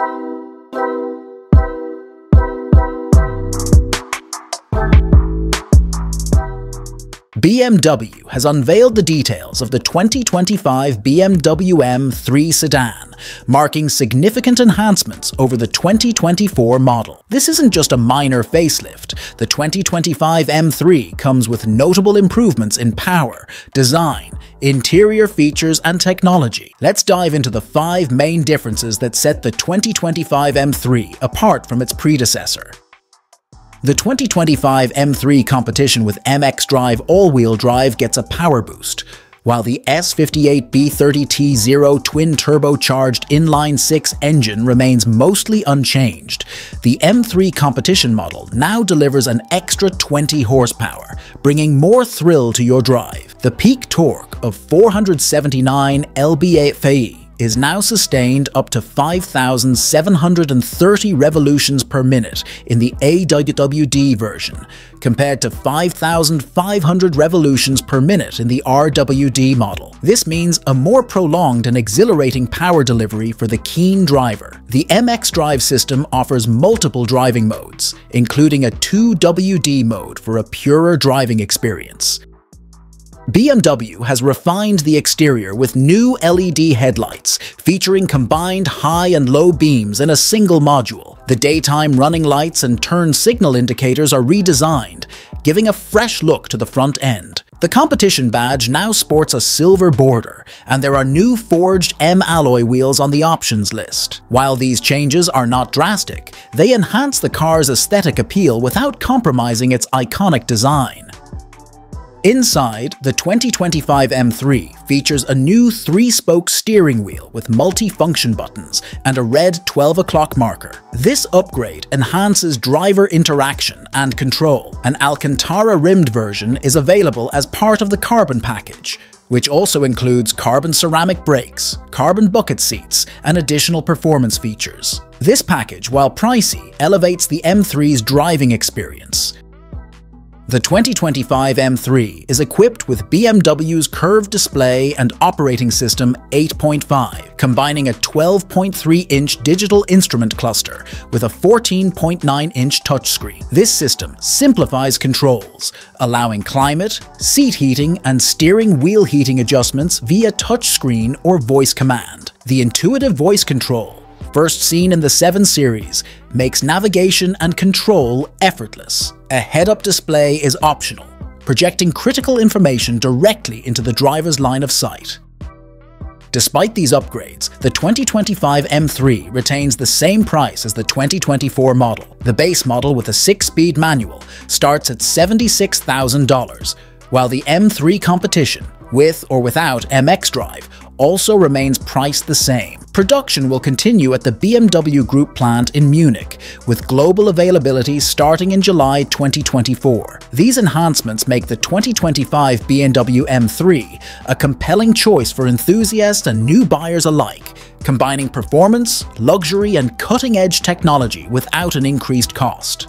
thank you BMW has unveiled the details of the 2025 BMW M3 sedan, marking significant enhancements over the 2024 model. This isn't just a minor facelift. The 2025 M3 comes with notable improvements in power, design, interior features, and technology. Let's dive into the five main differences that set the 2025 M3 apart from its predecessor. The 2025 M3 competition with M xDrive all-wheel drive gets a power boost, while the S58B30T0 twin-turbocharged inline-six engine remains mostly unchanged. The M3 competition model now delivers an extra 20 horsepower, bringing more thrill to your drive. The peak torque of 479 lb-ft is now sustained up to 5,730 revolutions per minute in the AWD version, compared to 5,500 revolutions per minute in the RWD model. This means a more prolonged and exhilarating power delivery for the keen driver. The M xDrive system offers multiple driving modes, including a 2WD mode for a purer driving experience. BMW has refined the exterior with new LED headlights, featuring combined high and low beams in a single module. The daytime running lights and turn signal indicators are redesigned, giving a fresh look to the front end. The competition badge now sports a silver border, and there are new forged M alloy wheels on the options list. While these changes are not drastic, they enhance the car's aesthetic appeal without compromising its iconic design. Inside, the 2025 M3 features a new three-spoke steering wheel with multi-function buttons and a red 12 o'clock marker. This upgrade enhances driver interaction and control. An Alcantara-rimmed version is available as part of the carbon package, which also includes carbon ceramic brakes, carbon bucket seats, and additional performance features. This package, while pricey, elevates the M3's driving experience. The 2025 M3 is equipped with BMW's curved display and operating system 8.5, combining a 12.3-inch digital instrument cluster with a 14.9-inch touchscreen. This system simplifies controls, allowing climate, seat heating, and steering wheel heating adjustments via touchscreen or voice command. The intuitive voice control first seen in the 7 Series, makes navigation and control effortless. A head-up display is optional, projecting critical information directly into the driver's line of sight. Despite these upgrades, the 2025 M3 retains the same price as the 2024 model. The base model with a 6-speed manual starts at $76,000, while the M3 competition, with or without M xDrive, also remains priced the same. Production will continue at the BMW Group plant in Munich, with global availability starting in July 2024. These enhancements make the 2025 BMW M3 a compelling choice for enthusiasts and new buyers alike, combining performance, luxury, and cutting-edge technology without an increased cost.